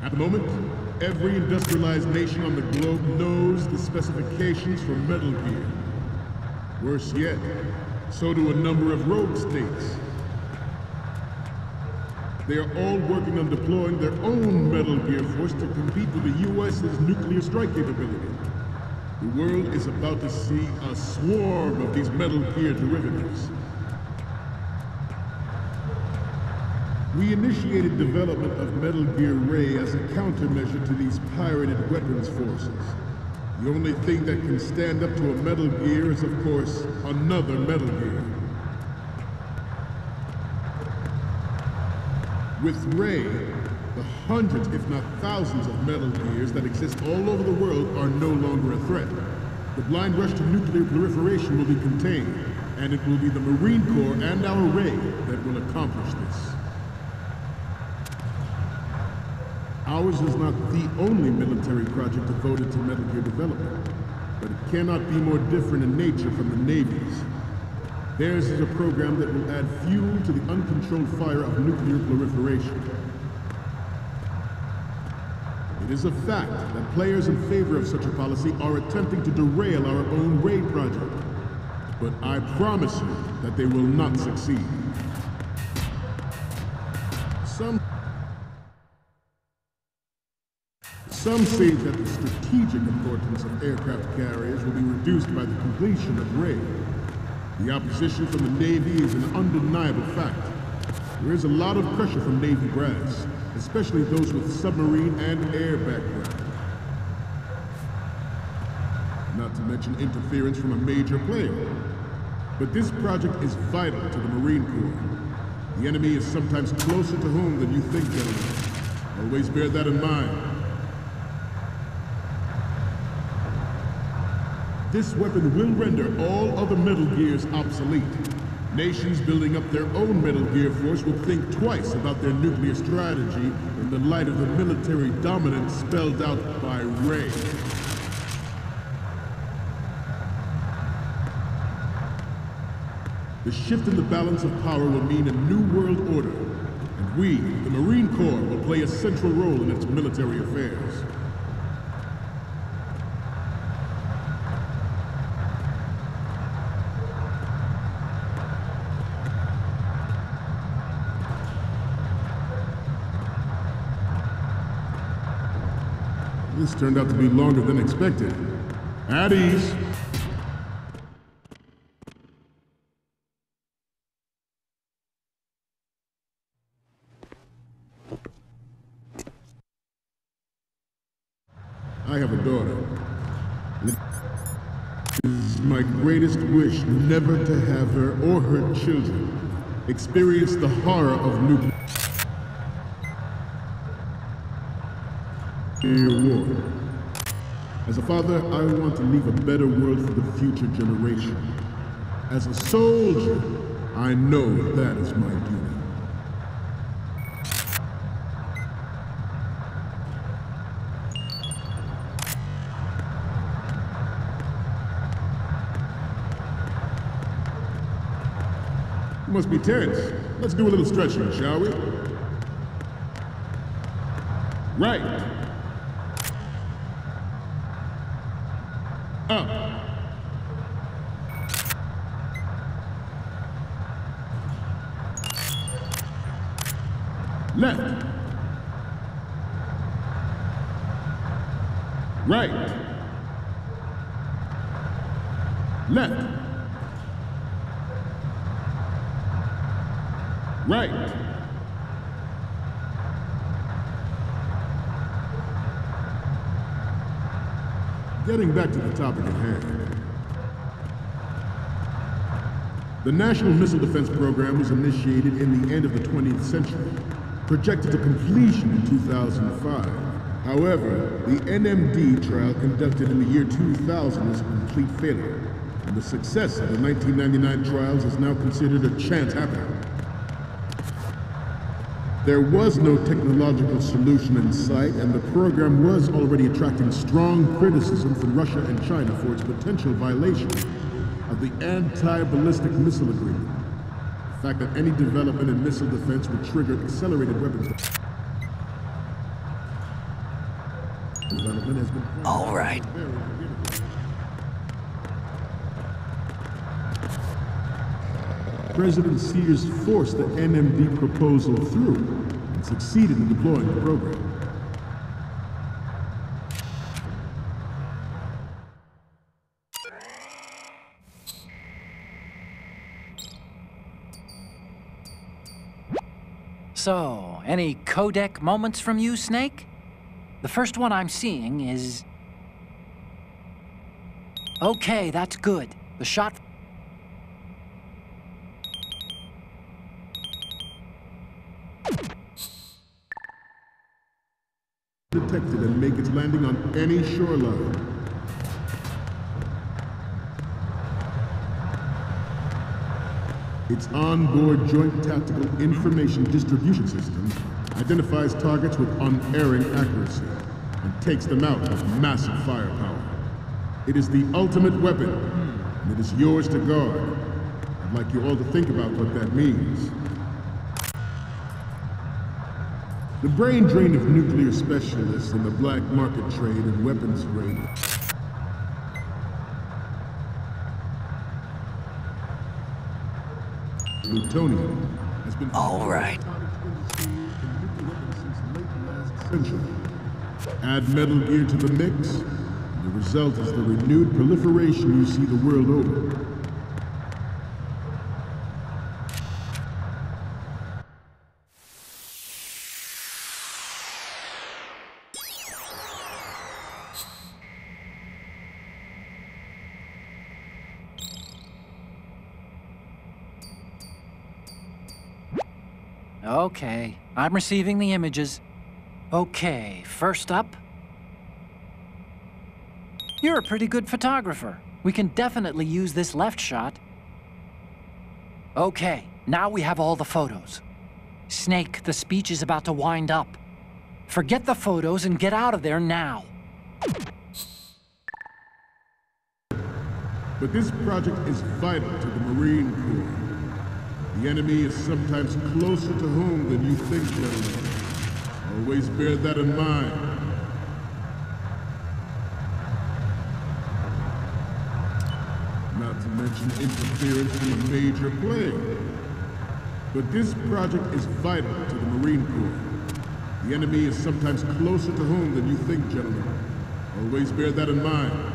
At the moment, every industrialized nation on the globe knows the specifications for Metal Gear. Worse yet, so do a number of rogue states. They are all working on deploying their own Metal Gear Force to compete with the U.S.'s nuclear strike capability. The world is about to see a swarm of these Metal Gear derivatives. We initiated development of Metal Gear Ray as a countermeasure to these pirated weapons forces. The only thing that can stand up to a Metal Gear is, of course, another Metal Gear. With Ray, the hundreds, if not thousands, of Metal Gears that exist all over the world are no longer a threat. The blind rush to nuclear proliferation will be contained, and it will be the Marine Corps and our Ray that will accomplish this. Ours is not the only military project devoted to Metal Gear development, but it cannot be more different in nature from the Navy's. Theirs is a program that will add fuel to the uncontrolled fire of nuclear proliferation. It is a fact that players in favor of such a policy are attempting to derail our own Ray project. But I promise you that they will not succeed. Some say that the strategic importance of aircraft carriers will be reduced by the completion of Ray. The opposition from the Navy is an undeniable fact. There is a lot of pressure from Navy brass, especially those with submarine and air background. Not to mention interference from a major player. But this project is vital to the Marine Corps. The enemy is sometimes closer to home than you think, gentlemen. Always bear that in mind. This weapon will render all other Metal Gears obsolete. Nations building up their own Metal Gear force will think twice about their nuclear strategy in the light of the military dominance spelled out by Ray. The shift in the balance of power will mean a new world order, and we, the Marine Corps, will play a central role in its military affairs. This turned out to be longer than expected. At ease. I have a daughter. It is my greatest wish never to have her or her children experience the horror of nuclear war. As a father, I want to leave a better world for the future generation. As a soldier, I know that is my duty. You must be tense. Let's do a little stretching, shall we? Right. Up. Left. Right. Left. Right. Getting back to the topic at hand. The National Missile Defense Program was initiated in the end of the 20th century, projected to completion in 2005. However, the NMD trial conducted in the year 2000 was a complete failure, and the success of the 1999 trials is now considered a chance happening. There was no technological solution in sight, and the program was already attracting strong criticism from Russia and China for its potential violation of the Anti-Ballistic Missile Agreement. The fact that any development in missile defense would trigger accelerated weapons development. All right. President Sears forced the NMD proposal through and succeeded in deploying the program. So, any codec moments from you, Snake? The first one I'm seeing is... Okay, that's good. The shot... Detected and make its landing on any shoreline. Its onboard Joint Tactical Information Distribution System identifies targets with unerring accuracy and takes them out with massive firepower. It is the ultimate weapon, and it is yours to guard. I'd like you all to think about what that means. The brain drain of nuclear specialists in the black market trade and weapons trade Plutonium has been All right. Add Metal Gear to the mix, and the result is the renewed proliferation you see the world over. Okay, I'm receiving the images. Okay, first up. You're a pretty good photographer. We can definitely use this left shot. Okay, now we have all the photos. Snake, the speech is about to wind up. Forget the photos and get out of there now. But this project is vital to the Marine Corps. The enemy is sometimes closer to home than you think, gentlemen. Always bear that in mind. Not to mention interference from a major player. But this project is vital to the Marine Corps. The enemy is sometimes closer to home than you think, gentlemen. Always bear that in mind.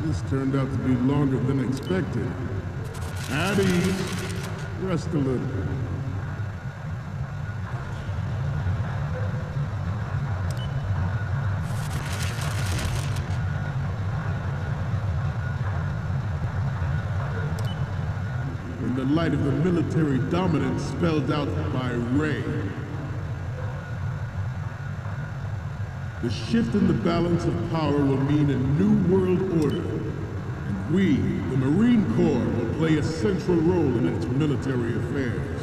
This turned out to be longer than expected. At ease. Rest a little. In the light of the military dominance spelled out by Ray, The shift in the balance of power will mean a new world order, and we, the Marine Corps, will play a central role in its military affairs.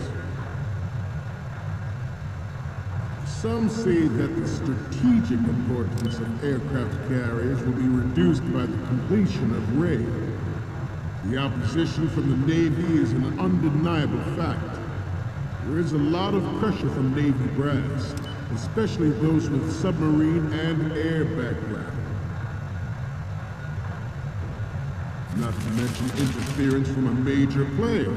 Some say that the strategic importance of aircraft carriers will be reduced by the completion of Ray. The opposition from the Navy is an undeniable fact. There is a lot of pressure from Navy brass, especially those with submarine and air background. Not to mention interference from a major player.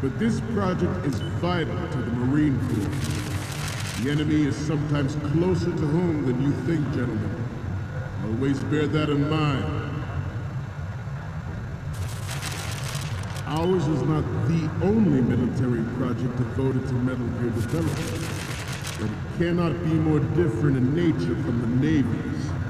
But this project is vital to the Marine Corps. The enemy is sometimes closer to home than you think, gentlemen. Always bear that in mind. Ours is not the only military project devoted to Metal Gear development, cannot be more different in nature from the Navy's.